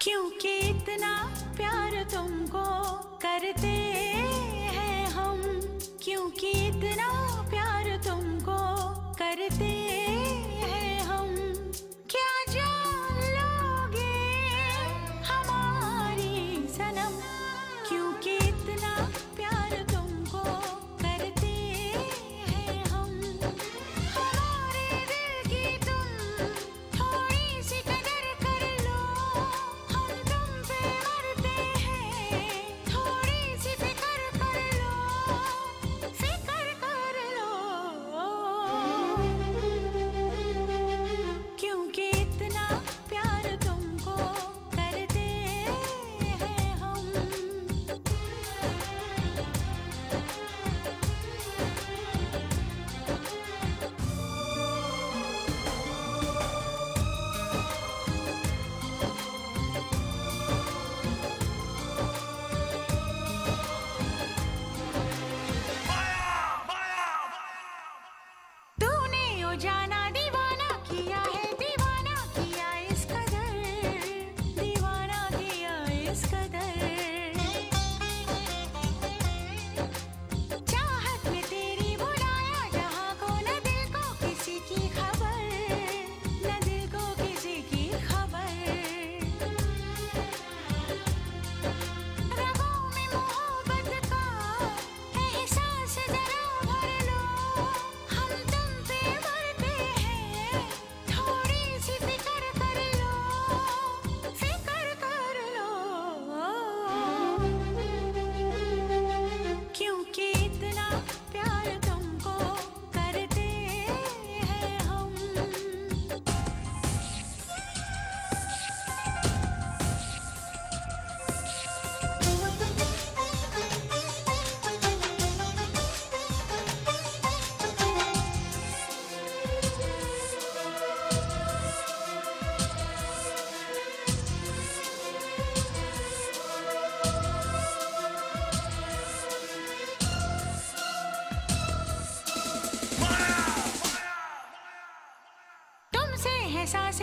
क्योंकि इतना प्यार तुमको करते காதல் एहसास